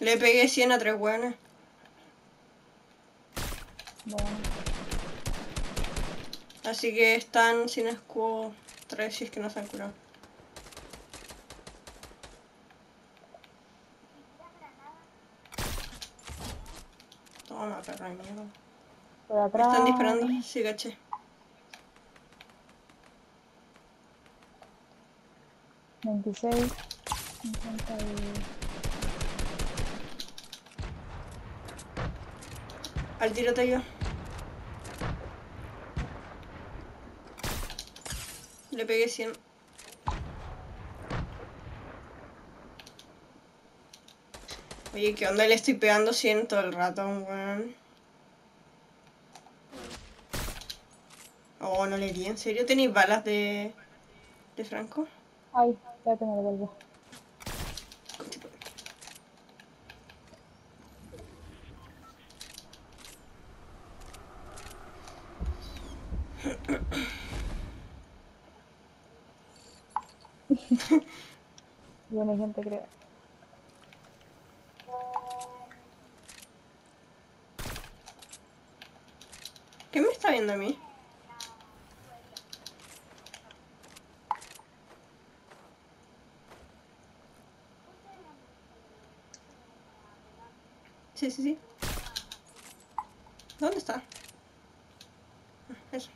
Le pegué 100 a tres buenas. Bueno, Así que están sin escudo 3 si es que no se han curado. Toma, perra de mierda. por Me atrás. están disparando, sí, caché. Veintiséis. cincuenta y... Al tiroteo. Le pegué 100. Oye, ¿qué onda? Le estoy pegando 100 todo el rato, weón. Oh, no le di, ¿en serio? ¿Tenéis balas de... de Franco? Ay, espérate, me devuelvo. Viene gente, creo. ¿Qué me está viendo a mí? Sí, sí, sí. ¿Dónde está? Ah, eso.